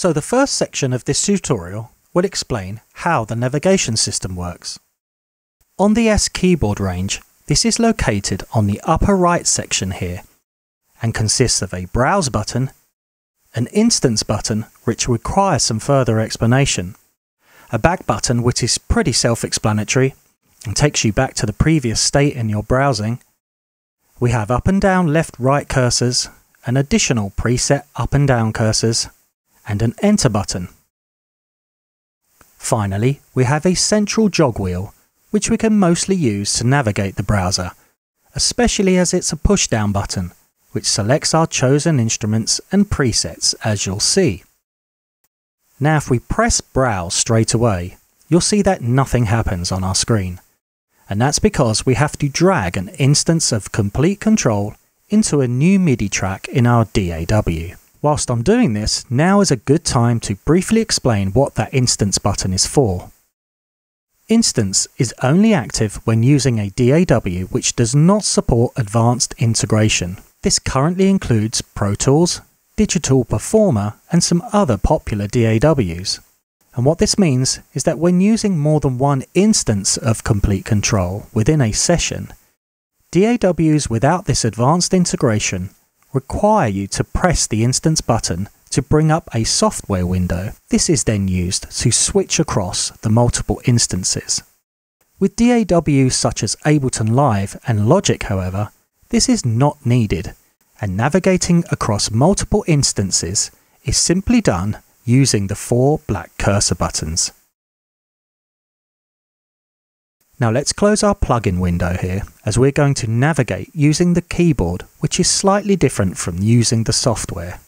So the first section of this tutorial will explain how the navigation system works. On the S keyboard range, this is located on the upper right section here and consists of a browse button, an instance button which requires some further explanation, a back button which is pretty self-explanatory and takes you back to the previous state in your browsing. We have up and down left right cursors, an additional preset up and down cursors, and an enter button. Finally, we have a central jog wheel, which we can mostly use to navigate the browser, especially as it's a push down button, which selects our chosen instruments and presets as you'll see. Now if we press browse straight away, you'll see that nothing happens on our screen. And that's because we have to drag an instance of Komplete Kontrol into a new MIDI track in our DAW. Whilst I'm doing this, now is a good time to briefly explain what that instance button is for. Instance is only active when using a DAW which does not support advanced integration. This currently includes Pro Tools, Digital Performer and some other popular DAWs. And what this means is that when using more than one instance of Komplete Kontrol within a session, DAWs without this advanced integration require you to press the instance button to bring up a software window. This is then used to switch across the multiple instances. With DAWs such as Ableton Live and Logic, however, this is not needed, and navigating across multiple instances is simply done using the four black cursor buttons. Now let's close our plugin window here as we're going to navigate using the keyboard which is slightly different from using the software.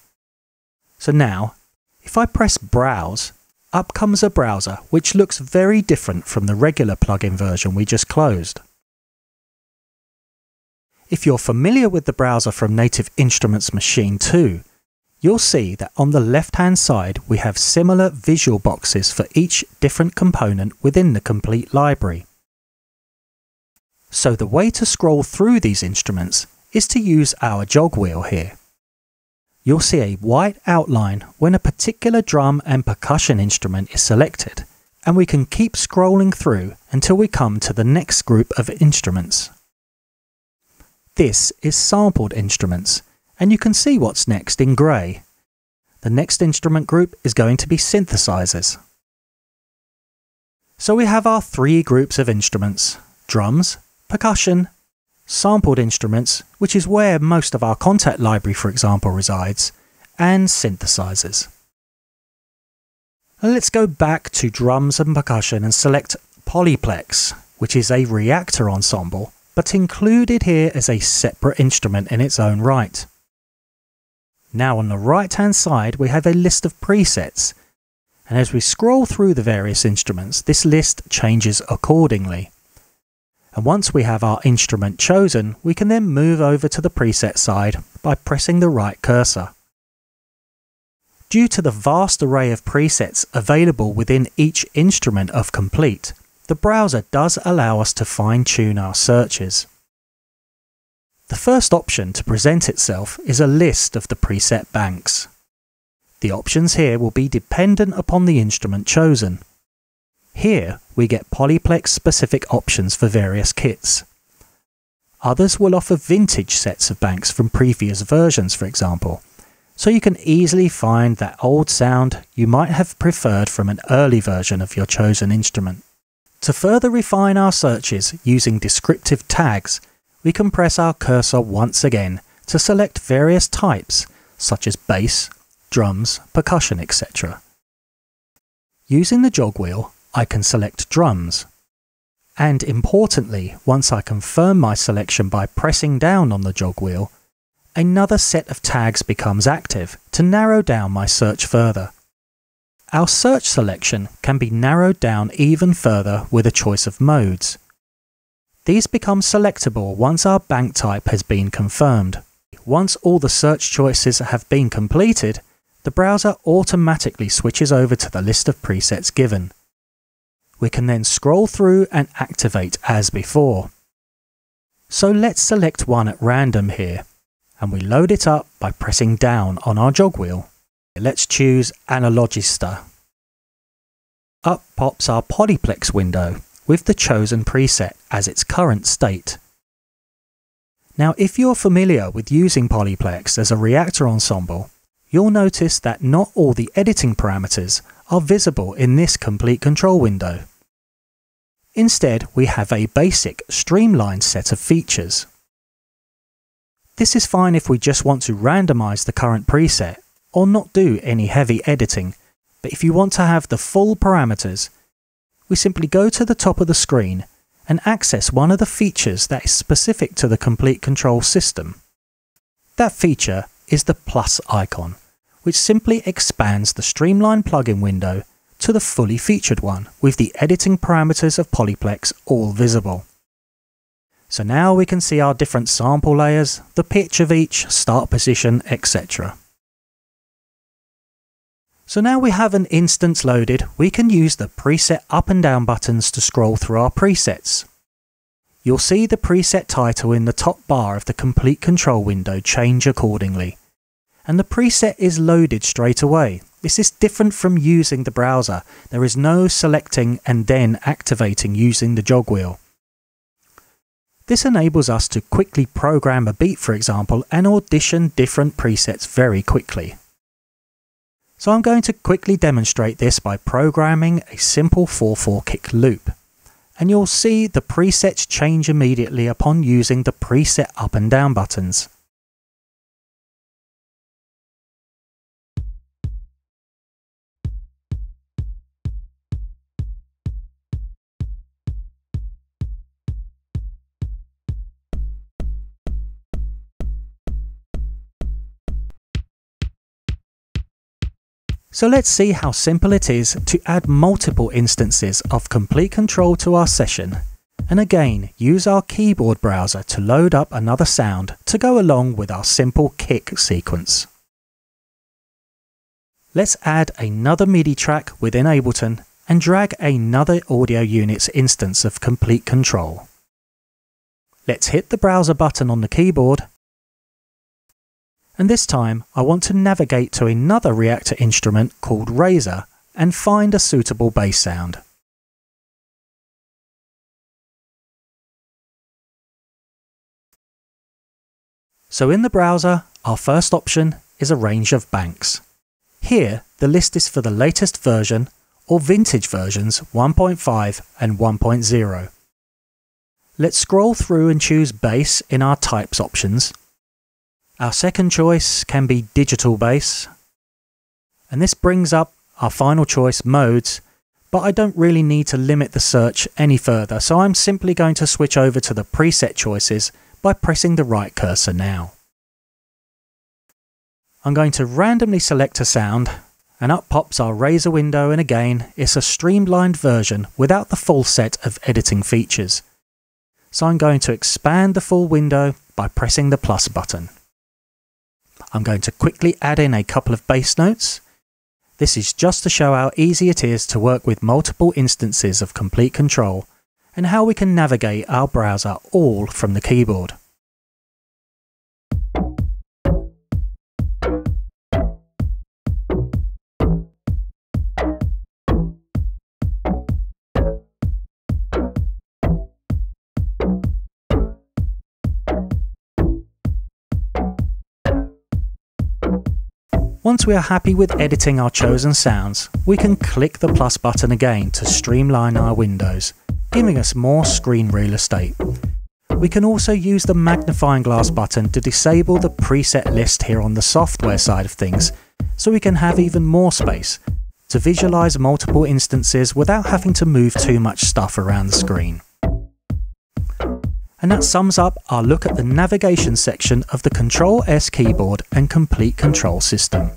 So now, if I press browse, up comes a browser which looks very different from the regular plugin version we just closed. If you're familiar with the browser from Native Instruments Maschine 2, you'll see that on the left hand side we have similar visual boxes for each different component within the Komplete library. So the way to scroll through these instruments is to use our jog wheel here. You'll see a white outline when a particular drum and percussion instrument is selected, and we can keep scrolling through until we come to the next group of instruments. This is sampled instruments, and you can see what's next in grey. The next instrument group is going to be synthesizers. So we have our three groups of instruments, drums, percussion, sampled instruments, which is where most of our Kontakt library, for example, resides, and synthesizers. Let's go back to drums and percussion and select Polyplex, which is a Reaktor ensemble, but included here as a separate instrument in its own right. Now on the right hand side we have a list of presets, and as we scroll through the various instruments, this list changes accordingly. And once we have our instrument chosen, we can then move over to the preset side by pressing the right cursor. Due to the vast array of presets available within each instrument of Komplete, the browser does allow us to fine tune our searches. The first option to present itself is a list of the preset banks. The options here will be dependent upon the instrument chosen. Here, we get Polyplex specific options for various kits. Others will offer vintage sets of banks from previous versions, for example, so you can easily find that old sound you might have preferred from an early version of your chosen instrument. To further refine our searches using descriptive tags, we can press our cursor once again to select various types, such as bass, drums, percussion, etc. Using the jog wheel, I can select drums. And importantly, once I confirm my selection by pressing down on the jog wheel, another set of tags becomes active to narrow down my search further. Our search selection can be narrowed down even further with a choice of modes. These become selectable once our bank type has been confirmed. Once all the search choices have been completed, the browser automatically switches over to the list of presets given we can then scroll through and activate as before. So let's select one at random here, and we load it up by pressing down on our jog wheel. let's choose Analogista. Up pops our Polyplex window with the chosen preset as its current state. Now if you're familiar with using Polyplex as a Reaktor ensemble, you'll notice that not all the editing parameters are visible in this Komplete Kontrol window. Instead, we have a basic, streamlined set of features. This is fine if we just want to randomize the current preset or not do any heavy editing, but if you want to have the full parameters, we simply go to the top of the screen and access one of the features that is specific to the Komplete Kontrol system. That feature is the plus icon, which simply expands the streamlined plugin window to the fully featured one with the editing parameters of Polyplex all visible. So now we can see our different sample layers, the pitch of each, start position, etc. So now we have an instance loaded, we can use the preset up and down buttons to scroll through our presets. You'll see the preset title in the top bar of the Komplete Kontrol window change accordingly. And the preset is loaded straight away, this is different from using the browser. There is no selecting and then activating using the jog wheel. This enables us to quickly program a beat, for example, and audition different presets very quickly. So I'm going to quickly demonstrate this by programming a simple 4-4 kick loop. And you'll see the presets change immediately upon using the preset up and down buttons. So let's see how simple it is to add multiple instances of Komplete Kontrol to our session. And again, use our keyboard browser to load up another sound to go along with our simple kick sequence. Let's add another MIDI track within Ableton and drag another audio unit's instance of Komplete Kontrol. Let's hit the browser button on the keyboard and this time I want to navigate to another Reaktor instrument called Razor and find a suitable bass sound. So in the browser, our first option is a range of banks. Here, the list is for the latest version or vintage versions 1.5 and 1.0. Let's scroll through and choose bass in our types options our second choice can be digital bass. And this brings up our final choice modes, but I don't really need to limit the search any further, so I'm simply going to switch over to the preset choices by pressing the right cursor now. I'm going to randomly select a sound and up pops our Razor window and again it's a streamlined version without the full set of editing features. So I'm going to expand the full window by pressing the plus button. I'm going to quickly add in a couple of bass notes. This is just to show how easy it is to work with multiple instances of Komplete Kontrol and how we can navigate our browser all from the keyboard. Once we are happy with editing our chosen sounds, we can click the plus button again to streamline our windows, giving us more screen real estate. We can also use the magnifying glass button to disable the preset list here on the software side of things, so we can have even more space to visualize multiple instances without having to move too much stuff around the screen. And that sums up our look at the navigation section of the Kontrol S keyboard and Komplete Kontrol system.